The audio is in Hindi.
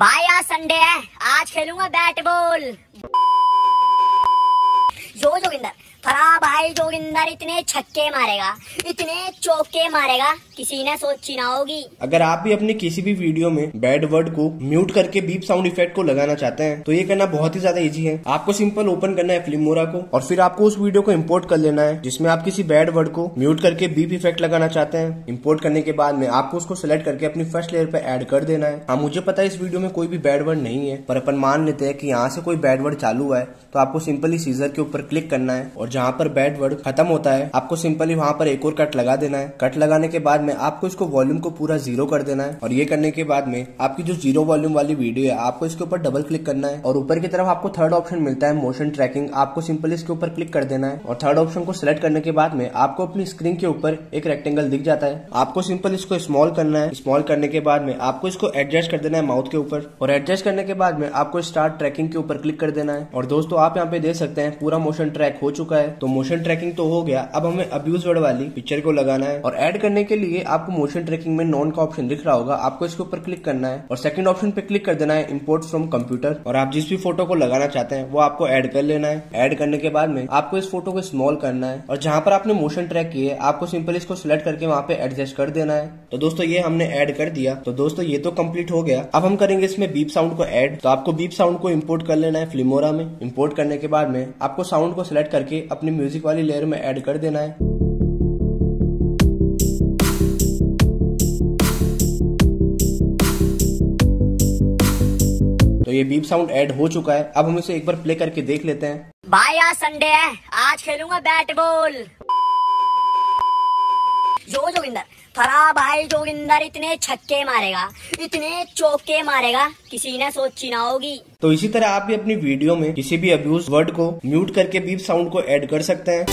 भाई आज संडे है। आज खेलूँगा बैट बॉल जो जोगिंदर फरा भाई जोगिंदर इतने छक्के मारेगा, इतने चौके मारेगा, किसी ने सोची ना होगी। अगर आप भी अपनी किसी भी वीडियो में बैड वर्ड को म्यूट करके बीप साउंड इफ़ेक्ट को लगाना चाहते हैं तो ये करना बहुत ही ज़्यादा इजी है। आपको सिंपल ओपन करना है फिल्मोरा को, और फिर आपको उस वीडियो को इम्पोर्ट कर लेना है, जिसमें आप किसी बैड वर्ड को म्यूट करके बीप इफ़ेक्ट लगाना चाहते हैं। इम्पोर्ट करने के बाद में आपको उसको सिलेक्ट करके अपनी फ़र्स्ट लेयर पे एड कर देना है। हाँ मुझे पता है इस वीडियो में कोई भी बैड वर्ड नहीं है, पर अपन मान लेते हैं कि यहाँ से कोई बैड वर्ड चालू हुआ है तो आपको सिंपली सीजर के ऊपर क्लिक करना है, और जहाँ पर बैड वर्ड खत्म होता है। आपको सिंपली वहाँ पर एक और कट लगा देना है। कट लगाने के बाद में आपको इसको वॉल्यूम को पूरा ज़ीरो कर देना है। और ये करने के बाद में आपकी जो ज़ीरो वॉल्यूम वाली वीडियो है, आपको इसके ऊपर डबल क्लिक करना है। और ऊपर की तरफ़ आपको थर्ड ऑप्शन मिलता है मोशन ट्रैकिंग आपको सिंपली इसके ऊपर क्लिक कर देना है। और थर्ड ऑप्शन को सिलेक्ट करने के बाद में आपको अपनी स्क्रीन के ऊपर एक रेक्टेंगल दिख जाता है। आपको सिंपल इसको स्मॉल करना है। स्मॉल करने के बाद में आपको इसको एडजस्ट कर देना है माउथ के ऊपर। और एडजस्ट करने के बाद में आपको स्टार्ट ट्रैकिंग के ऊपर क्लिक कर देना है। और दोस्तों, आप यहाँ पे देख सकते हैं, पूरा मोशन ट्रैक हो चुका है। तो मोशन ट्रैकिंग तो हो गया। अब हमें अब्यूज वर्ड वाली पिक्चर को लगाना है और ऐड करने के लिए आपको मोशन ट्रैकिंग में नॉन का ऑप्शन दिख रहा होगा। आपको इसके ऊपर क्लिक करना है और सेकंड ऑप्शन पे क्लिक कर देना है इम्पोर्ट फ्रॉम कंप्यूटर और आप जिस भी फ़ोटो को लगाना चाहते हैं, वो आपको ऐड कर लेना है। ऐड करने के बाद में आपको इस फ़ोटो को स्मॉल करना है और जहाँ पर आपने मोशन ट्रैक किए आपको सिंपल इसको सिलेक्ट करके वहाँ पे एडजस्ट कर देना है। तो दोस्तों, ये हमने ऐड कर दिया। तो दोस्तों, ये तो कंप्लीट हो गया। अब हम करेंगे इसमें बीप साउंड को ऐड तो आपको बीप साउंड को इम्पोर्ट कर लेना है फिल्मोरा में। इम्पोर्ट करने के बाद में आपको साउंड को सिलेक्ट करके अपने म्यूज़िक वाली लेयर में ऐड कर देना है। तो ये बीप साउंड ऐड हो चुका है। अब हम इसे एक बार प्ले करके देख लेते हैं। भाई आज संडे है। आज खेलूँगा बैट बॉल जो जोगिंदर फरा भाई जोगिंदर इतने छक्के मारेगा, इतने चौके मारेगा, किसी ने सोची ना होगी। तो इसी तरह आप भी अपनी वीडियो में किसी भी अब्यूज वर्ड को म्यूट करके बीप साउंड को ऐड कर सकते हैं।